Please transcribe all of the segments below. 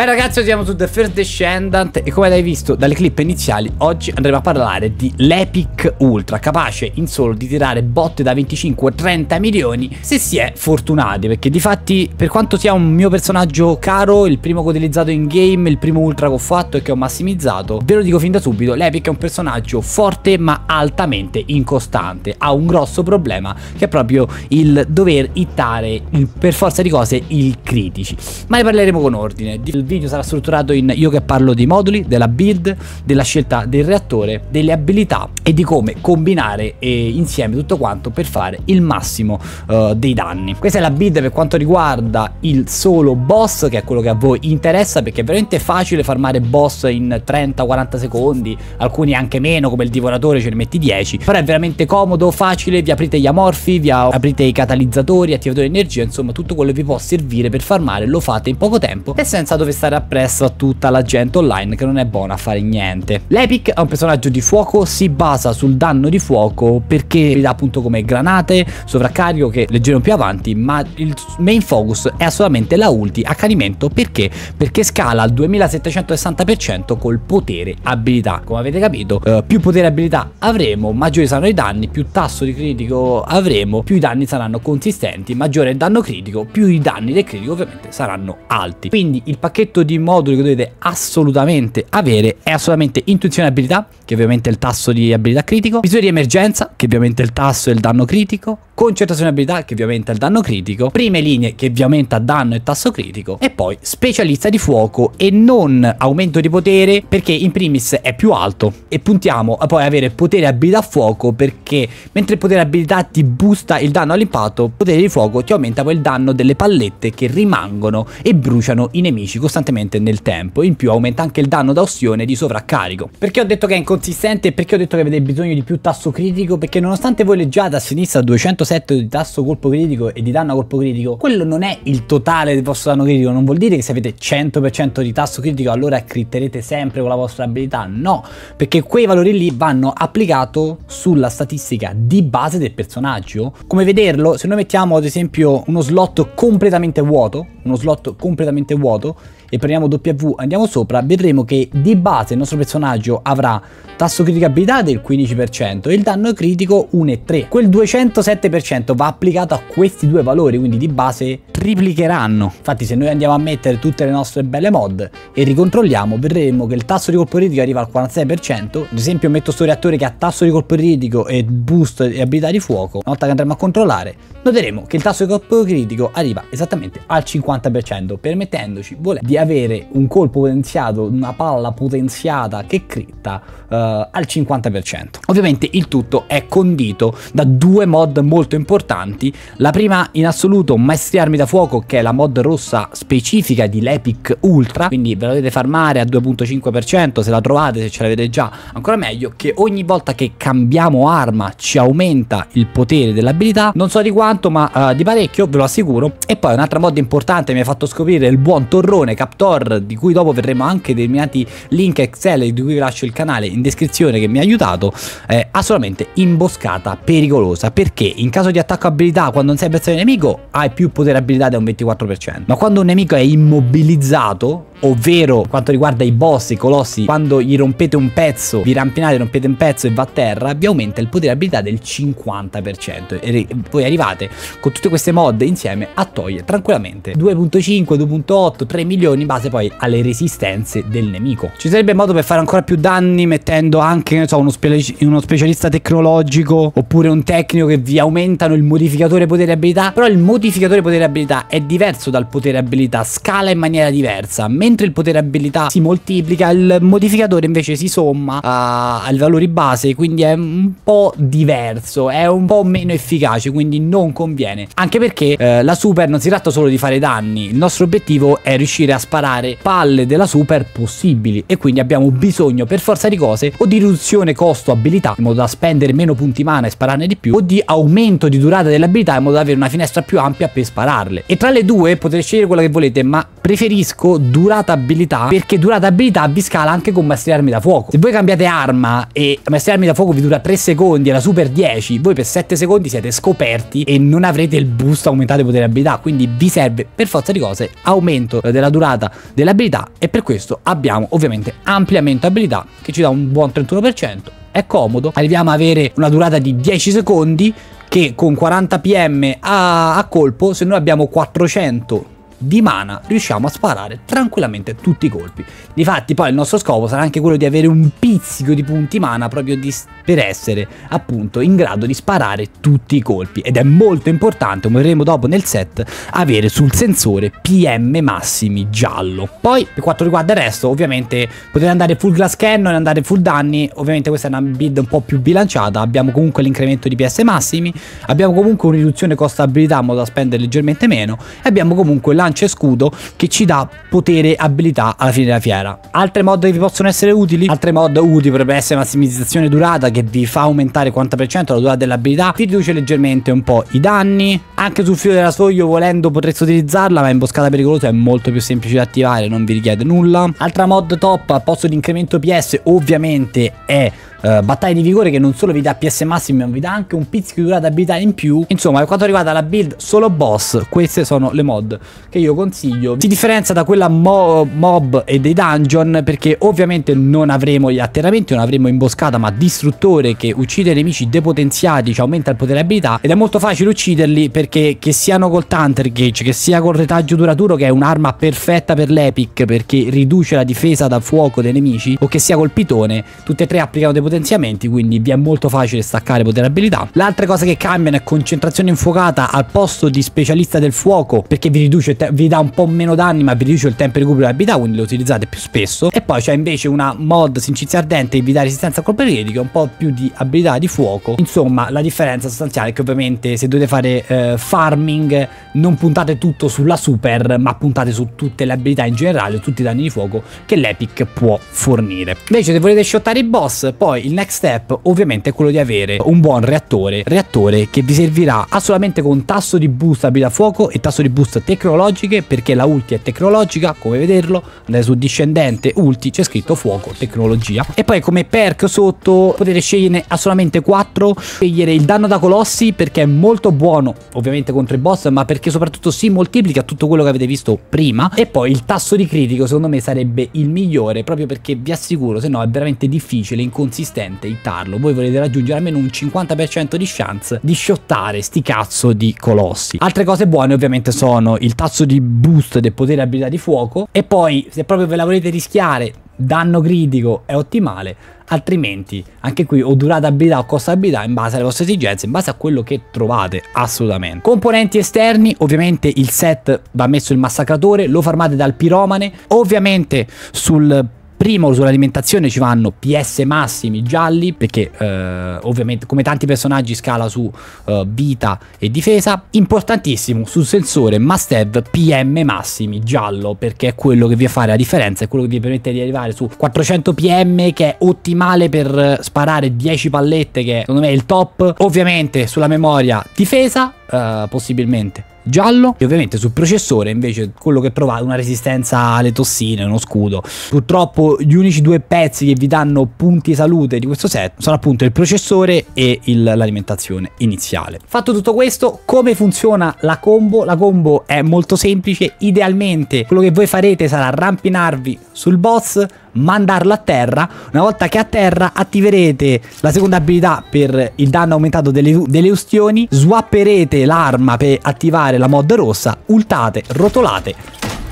Beh ragazzi, siamo su The First Descendant e come avete visto dalle clip iniziali, oggi andremo a parlare di l'Epic Ultra, capace in solo di tirare botte da 25 30 milioni se si è fortunati, perché di fatti per quanto sia un mio personaggio caro, il primo che ho utilizzato in game, il primo Ultra che ho fatto e che ho massimizzato, ve lo dico fin da subito, l'Epic è un personaggio forte ma altamente incostante, ha un grosso problema che è proprio il dover hittare il- per forza di cose i critici, ma ne parleremo con ordine. Video sarà strutturato in io che parlo di moduli, della build, della scelta del reattore, delle abilità e di come combinare eh, insieme tutto quanto per fare il massimo eh, dei danni. Questa è la build per quanto riguarda il solo boss, che è quello che a voi interessa, perché è veramente facile farmare boss in 30-40 secondi, alcuni anche meno, come il divoratore ce ne metti 10, però è veramente comodo, facile, vi aprite gli amorfi, vi aprite i catalizzatori, attivatori di energia, insomma tutto quello che vi può servire per farmare lo fate in poco tempo e senza dover stare appresso a tutta la gente online che non è buona a fare niente. L'Epic è un personaggio di fuoco, si basa sul danno di fuoco perché vi dà appunto come granate, sovraccarico che leggeremo più avanti, ma il main focus è assolutamente la ulti accanimento perché? Perché scala al 2760% col potere abilità. Come avete capito, eh, più potere abilità avremo, maggiori saranno i danni, più tasso di critico avremo, più i danni saranno consistenti, maggiore il danno critico, più i danni del critico ovviamente saranno alti. Quindi il pacchetto di moduli che dovete assolutamente avere è assolutamente intuizione e abilità, che ovviamente è il tasso di abilità critico, misure di emergenza, che ovviamente è il tasso il danno critico, concentrazione abilità, che ovviamente è il danno critico, prime linee, che vi aumenta danno e tasso critico, e poi specialista di fuoco e non aumento di potere, perché in primis è più alto, e puntiamo a poi avere potere abilità fuoco, perché mentre il potere abilità ti boosta il danno all'impatto, potere di fuoco ti aumenta poi il danno delle pallette che rimangono e bruciano i nemici costantemente nel tempo. In più aumenta anche il danno da ostione di sovraccarico. Perché ho detto che è inconsistente e perché ho detto che avete bisogno di più tasso critico? Perché nonostante voi leggiate a sinistra 207 di tasso colpo critico e di danno a colpo critico, quello non è il totale del vostro danno critico. Non vuol dire che se avete 100% di tasso critico allora critterete sempre con la vostra abilità. No, perché quei valori lì vanno applicato sulla statistica di base del personaggio. Come vederlo, se noi mettiamo ad esempio uno slot completamente vuoto, uno slot completamente vuoto e prendiamo W andiamo sopra, vedremo che di base il nostro personaggio avrà tasso criticabilità del 15% e il danno critico 1,3. Quel 207% va applicato a questi due valori, quindi di base triplicheranno. Infatti se noi andiamo a mettere tutte le nostre belle mod e ricontrolliamo, vedremo che il tasso di colpo critico arriva al 46%. Ad esempio metto sto reattore che ha tasso di colpo critico e boost e abilità di fuoco. Una volta che andremo a controllare, noteremo che il tasso di colpo critico arriva esattamente al 50%, permettendoci di avere un colpo potenziato, una palla potenziata che critta al 50%. Ovviamente il tutto è condito da due mod molto importanti. La prima in assoluto, Maestria Armi da Fuoco, che è la mod rossa specifica di l'Epic Ultra, quindi ve la dovete farmare a 2.5%, se la trovate, se ce l'avete già, ancora meglio, che ogni volta che cambiamo arma ci aumenta il potere dell'abilità, non so di quanto, ma uh, di parecchio, ve lo assicuro. E poi un'altra mod importante mi ha fatto scoprire il buon Torrone Captor, di cui dopo vedremo anche determinati link Excel, di cui vi lascio il canale in descrizione che mi ha aiutato, è assolutamente imboscata pericolosa, perché? In caso di attacco abilità, quando non sei avversario nemico, hai più potere abilità da un 24%, ma quando un nemico è immobilizzato, ovvero quanto riguarda i boss, i colossi, quando gli rompete un pezzo, vi rampinate, rompete un pezzo e va a terra, vi aumenta il potere abilità del 50%. E poi arrivate con tutte queste mod insieme a togliere tranquillamente 2.5, 2.8, 3 milioni in base poi alle resistenze del nemico. Ci sarebbe modo per fare ancora più danni mettendo anche, so, uno, spe uno specialista tecnologico oppure un tecnico che vi aumentano il modificatore potere abilità, però il modificatore potere abilità è diverso dal potere abilità, scala in maniera diversa, mentre il potere abilità si moltiplica, il modificatore invece si somma uh, ai valori base, quindi è un po' diverso, è un po' meno efficace, quindi non conviene. Anche perché uh, la super non si tratta solo di fare danni, il nostro obiettivo è riuscire a sparare palle della super possibili e quindi abbiamo bisogno per forza di cose o di riduzione costo abilità in modo da spendere meno punti mana e spararne di più o di aumento di durata dell'abilità in modo da avere una finestra più ampia per spararle. E tra le due potete scegliere quella che volete, ma preferisco durata abilità perché durata abilità vi scala anche con maestria armi da fuoco. Se voi cambiate arma e maestria armi da fuoco vi dura 3 secondi e la super 10, voi per 7 secondi siete scoperti e non avrete il boost aumentato di potere abilità, quindi vi serve per forza di cose aumento della durata dell'abilità e per questo abbiamo ovviamente ampliamento abilità che ci dà un buon 31%. È comodo, arriviamo ad avere una durata di 10 secondi che con 40 pm a, a colpo se noi abbiamo 400 di mana riusciamo a sparare tranquillamente tutti i colpi. Difatti poi il nostro scopo sarà anche quello di avere un pizzico di punti mana proprio di, per essere appunto in grado di sparare tutti i colpi. Ed è molto importante, come vedremo dopo nel set, avere sul sensore PM massimi giallo. Poi per quanto riguarda il resto ovviamente potete andare full glass cannon e andare full danni, ovviamente questa è una build un po' più bilanciata, abbiamo comunque l'incremento di PS massimi, abbiamo comunque una riduzione costa abilità in modo da spendere leggermente meno. E abbiamo comunque la lancia e scudo che ci dà potere e abilità alla fine della fiera. Altre mod che vi possono essere utili? Altre mod utili potrebbero essere massimizzazione durata che vi fa aumentare il 40% la durata dell'abilità, vi riduce leggermente un po' i danni, anche sul filo della soglio volendo potreste utilizzarla ma imboscata pericolosa è molto più semplice da attivare, non vi richiede nulla. Altra mod top al posto di incremento PS ovviamente è uh, battaglia di vigore che non solo vi dà PS massimi ma vi dà anche un pizzico di durata abilità in più. Insomma per quanto riguarda la build solo boss queste sono le mod che io consiglio. Si differenzia da quella mo mob e dei dungeon perché ovviamente non avremo gli atterramenti, non avremo imboscata ma distruttore che uccide nemici depotenziati, ci aumenta il potere abilità ed è molto facile ucciderli perché che siano col Thunder Gauge, che sia col retaggio duraturo che è un'arma perfetta per l'epic perché riduce la difesa da fuoco dei nemici o che sia col pitone, tutte e tre applicano dei potenziamenti quindi vi è molto facile staccare potere abilità. L'altra cosa che cambiano è concentrazione infuocata al posto di specialista del fuoco perché vi riduce vi dà un po' meno danni ma vi riduce il tempo di recupero dell'abilità quindi lo utilizzate più spesso. E poi c'è invece una mod sincizia ardente che vi dà resistenza a colpi critiche un po' più di abilità di fuoco. Insomma la differenza sostanziale è che ovviamente se dovete fare eh, farming non puntate tutto sulla super ma puntate su tutte le abilità in generale tutti i danni di fuoco che l'epic può fornire. Invece se volete shottare i boss poi il next step ovviamente è quello di avere un buon reattore reattore che vi servirà assolutamente con tasso di boost abilità fuoco e tasso di boost tecnologiche perché la ulti è tecnologica come vederlo su discendente ulti c'è scritto fuoco tecnologia. E poi come perk sotto potete scegliere assolutamente 4 scegliere il danno da colossi perché è molto buono ovviamente contro i boss ma perché soprattutto si moltiplica tutto quello che avete visto prima. E poi il tasso di critico secondo me sarebbe il migliore proprio perché vi assicuro se no è veramente difficile inconsistente hittarlo voi volete raggiungere almeno un 50% di chance di shottare sti cazzo di colossi. Altre cose buone ovviamente sono il tasso di boost del potere abilità di fuoco e poi se proprio ve la volete rischiare danno critico è ottimale altrimenti anche qui o durata abilità o costa abilità in base alle vostre esigenze in base a quello che trovate assolutamente. Componenti esterni ovviamente il set va messo il massacratore lo farmate dal piromane. Ovviamente sul Primo sull'alimentazione ci vanno PS massimi gialli perché eh, ovviamente come tanti personaggi scala su eh, vita e difesa. Importantissimo sul sensore must have PM massimi giallo perché è quello che vi fa la differenza, è quello che vi permette di arrivare su 400 PM che è ottimale per sparare 10 pallette che secondo me è il top. Ovviamente sulla memoria difesa uh, possibilmente giallo e ovviamente sul processore invece quello che provate una resistenza alle tossine, uno scudo. Purtroppo gli unici due pezzi che vi danno punti salute di questo set sono appunto il processore e l'alimentazione iniziale. Fatto tutto questo, come funziona la combo? La combo è molto semplice, idealmente quello che voi farete sarà rampinarvi sul boss, mandarlo a terra. Una volta che è a terra attiverete la seconda abilità per il danno aumentato delle, delle ustioni, swapperete l'arma per attivare la mod rossa, ultate, rotolate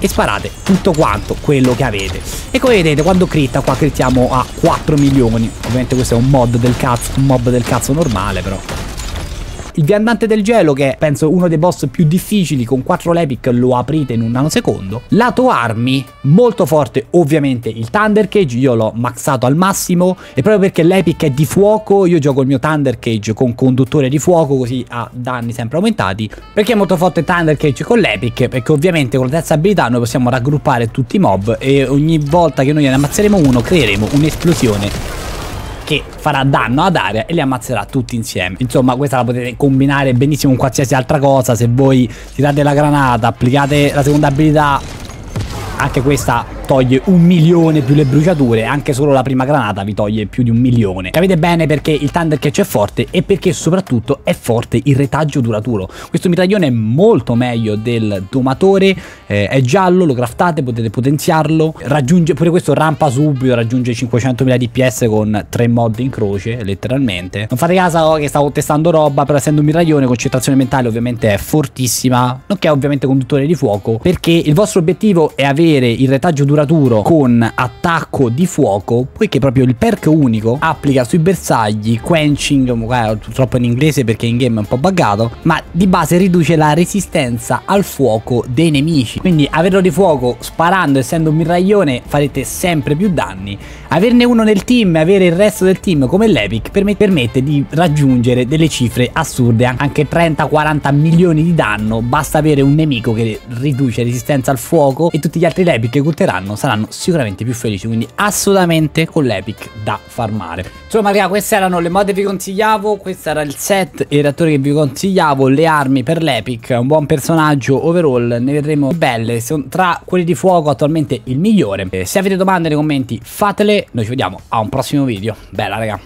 e sparate tutto quanto quello che avete. E come vedete quando critta qua crittiamo a 4 milioni. Ovviamente questo è un mod del cazzo un mob del cazzo normale però il viandante del gelo, che è penso uno dei boss più difficili, con 4 Lepic lo aprite in un nanosecondo. Lato armi, molto forte ovviamente il Thunder Cage, io l'ho maxato al massimo e proprio perché l'Epic è di fuoco, io gioco il mio Thunder Cage con conduttore di fuoco così ha danni sempre aumentati. Perché è molto forte Thunder Cage con l'Epic? Perché ovviamente con la terza abilità noi possiamo raggruppare tutti i mob e ogni volta che noi ne ammazzeremo uno creeremo un'esplosione che farà danno ad area e li ammazzerà tutti insieme. Insomma, questa la potete combinare benissimo con qualsiasi altra cosa. Se voi tirate la granata, applicate la seconda abilità, anche questa toglie un milione più le bruciature, anche solo la prima granata vi toglie più di un milione. Capite bene perché il Thunder Catch è forte e perché soprattutto è forte il retaggio duraturo. Questo mitraglione è molto meglio del domatore, eh, è giallo, lo craftate, potete potenziarlo, raggiunge pure questo rampa subito, raggiunge 500.000 dps con tre mod in croce, letteralmente. Non fate caso che stavo testando roba, però essendo un mitraglione, concentrazione mentale ovviamente è fortissima, nonché ovviamente conduttore di fuoco, perché il vostro obiettivo è avere il retaggio duraturo con attacco di fuoco, poiché proprio il perk unico applica sui bersagli quenching, purtroppo in inglese perché in game è un po' buggato, ma di base riduce la resistenza al fuoco dei nemici. Quindi averlo di fuoco sparando essendo un miraglione farete sempre più danni. Averne uno nel team e avere il resto del team come l'Epic permette di raggiungere delle cifre assurde, anche 30-40 milioni di danno, basta avere un nemico che riduce resistenza al fuoco e tutti gli altri Epic che culteranno saranno sicuramente più felici, quindi assolutamente con l'Epic da farmare. Insomma, raga, queste erano le mode che vi consigliavo, questo era il set e i reattori che vi consigliavo, le armi per l'Epic, un buon personaggio overall, ne vedremo belle, tra quelli di fuoco attualmente il migliore. Se avete domande nei commenti fatele, noi ci vediamo a un prossimo video. Bella, raga.